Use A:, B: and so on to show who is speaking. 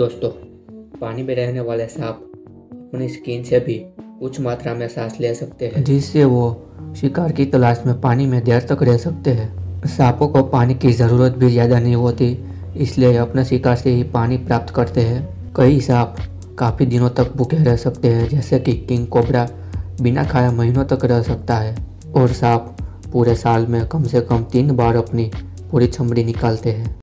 A: दोस्तों, पानी में रहने वाले सांप अपनी स्किन से भी कुछ मात्रा में सांस ले सकते हैं। जिससे वो शिकार की तलाश में पानी में देर तक रह सकते हैं। सांपों को पानी की ज़रूरत भी ज़्यादा नहीं होती, इसलिए अपने शिकार से ही पानी प्राप्त करते हैं। कई सांप काफ़ी दिनों तक भूखे रह सकते हैं, जैसे कि किंग कोबरा बिना खाए महीनों तक रह सकता है। और सांप पूरे साल में कम से कम तीन बार अपनी पूरी चमड़ी निकालते हैं।